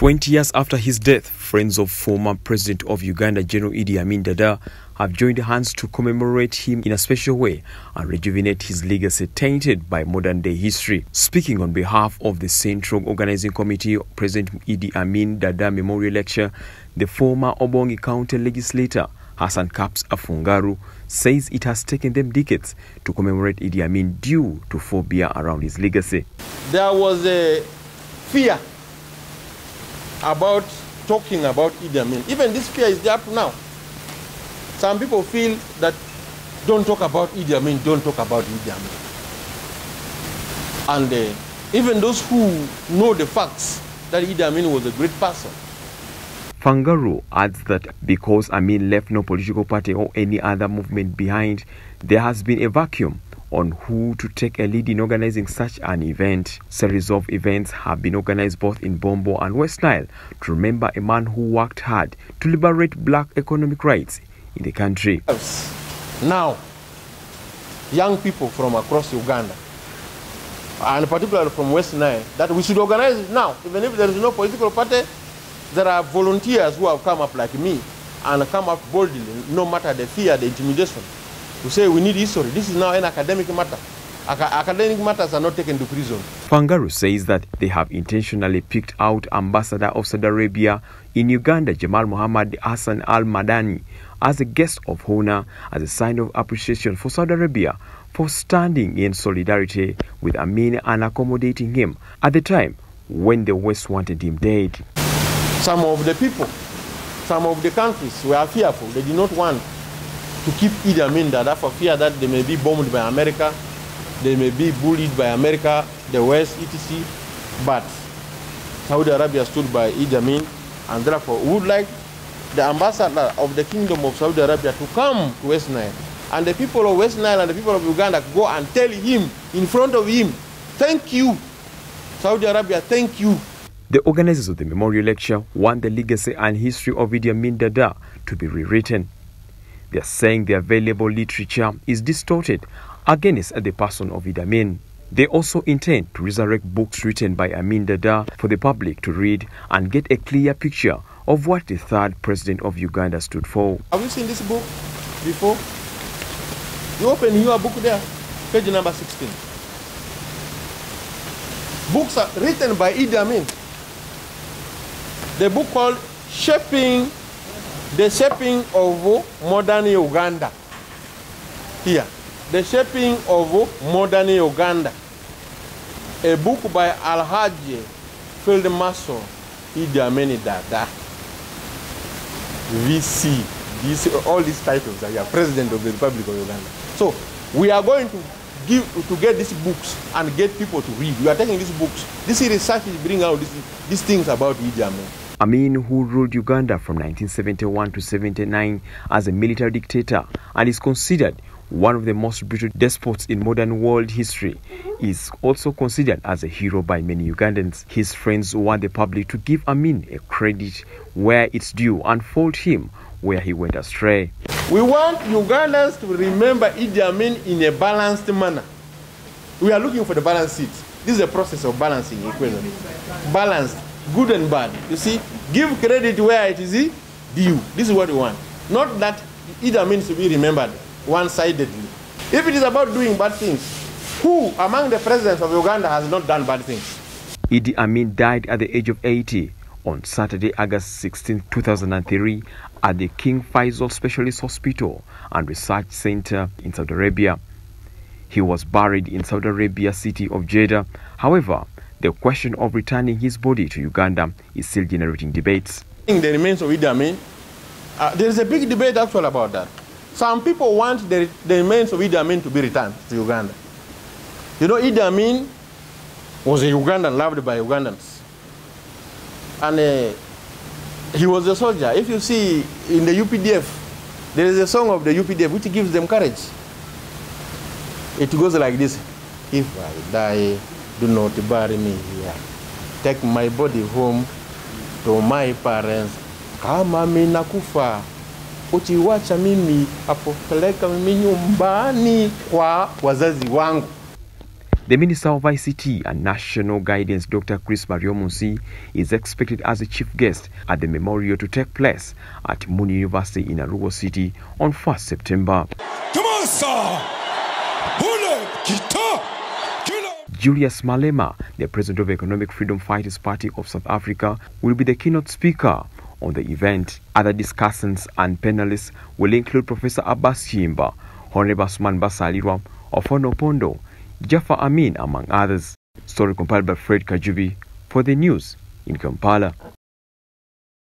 20 years after his death, friends of former president of Uganda, General Idi Amin Dada, have joined hands to commemorate him in a special way and rejuvenate his legacy tainted by modern day history. Speaking on behalf of the Central Organizing Committee, President Idi Amin Dada Memorial Lecture, the former Obongi County legislator Hassan Kaps Afungaru says it has taken them decades to commemorate Idi Amin due to phobia around his legacy. There was a fear about talking about Idi Amin. Even this fear is there now. Some people feel that don't talk about Idi Amin, don't talk about Idi Amin. And uh, even those who know the facts that Idi Amin was a great person. Fungaroo adds that because Amin left no political party or any other movement behind, there has been a vacuum on who to take a lead in organizing such an event. Series of events have been organized both in Bombo and West Nile to remember a man who worked hard to liberate black economic rights in the country. Now, young people from across Uganda, and particularly from West Nile, that we should organize it now. Even if there is no political party, there are volunteers who have come up like me and come up boldly, no matter the fear, the intimidation, to say we need history. This is now an academic matter. academic matters are not taken to prison. Fungaroo says that they have intentionally picked out Ambassador of Saudi Arabia in Uganda, Jamal Muhammad Hassan Al Madani, as a guest of honor as a sign of appreciation for Saudi Arabia for standing in solidarity with Amin and accommodating him at the time when the West wanted him dead. Some of the people, some of the countries were fearful. They did not want to keep Idi Amin Dada for fear that they may be bombed by America, they may be bullied by America, the West, etc. But Saudi Arabia stood by Idi Amin and therefore would like the ambassador of the Kingdom of Saudi Arabia to come to West Nile. And the people of West Nile and the people of Uganda go and tell him in front of him, thank you, Saudi Arabia, thank you. The organizers of the memorial lecture want the legacy and history of Idi Amin Dada to be rewritten. They are saying the available literature is distorted against the person of Idi Amin. They also intend to resurrect books written by Amin Dada for the public to read and get a clear picture of what the third president of Uganda stood for. Have you seen this book before? You open your book there, page number 16. Books are written by Idi Amin. The book called Shaping the Shaping of Modern Uganda. Here, The Shaping of Modern Uganda. A book by Alhaji Field Marshal Idi Amin Dada. VC. These, all these titles are President of the Republic of Uganda. So we are going to give to get these books and get people to read. We are taking these books. This research is bringing out these, these things about Idi Amin. Amin, who ruled Uganda from 1971 to 79 as a military dictator and is considered one of the most brutal despots in modern world history, is also considered as a hero by many Ugandans. His friends want the public to give Amin a credit where it's due and fault him where he went astray. We want Ugandans to remember Idi Amin in a balanced manner. We are looking for the balance seat. This is a process of balancing equation. Balanced good and bad. You see, give credit where it is due. This is what we want. Not that either means to be remembered one-sidedly. If it is about doing bad things, who among the presidents of Uganda has not done bad things? Idi Amin died at the age of 80 on Saturday, August 16, 2003 at the King Faisal Specialist Hospital and Research Center in Saudi Arabia. He was buried in Saudi Arabia city of Jeddah. However, the question of returning his body to Uganda is still generating debates. The remains of Idi Amin, uh, there is a big debate actually about that. Some people want the, the remains of Idi Amin to be returned to Uganda. You know, Idi Amin was a Ugandan, loved by Ugandans. And uh, he was a soldier. If you see in the UPDF, there is a song of the UPDF which gives them courage. It goes like this If I die, do not bury me here. Take my body home to my parents. Kama mimi nakufa, uchiwacha mimi hapo, peleka mimi nyumbani kwa wazazi wangu. The Minister of ICT and National Guidance, Dr. Chris Mariomusi, is expected as a chief guest at the memorial to take place at Muni University in Arua City on 1st September. Come on, sir! Julius Malema, the president of Economic Freedom Fighters Party of South Africa, will be the keynote speaker on the event. Other discussants and panelists will include Professor Abbas Chimba, Honorable Suman Basalirwa of Pondo, Jaffa Amin, among others. Story compiled by Fred Kajubi for the news in Kampala.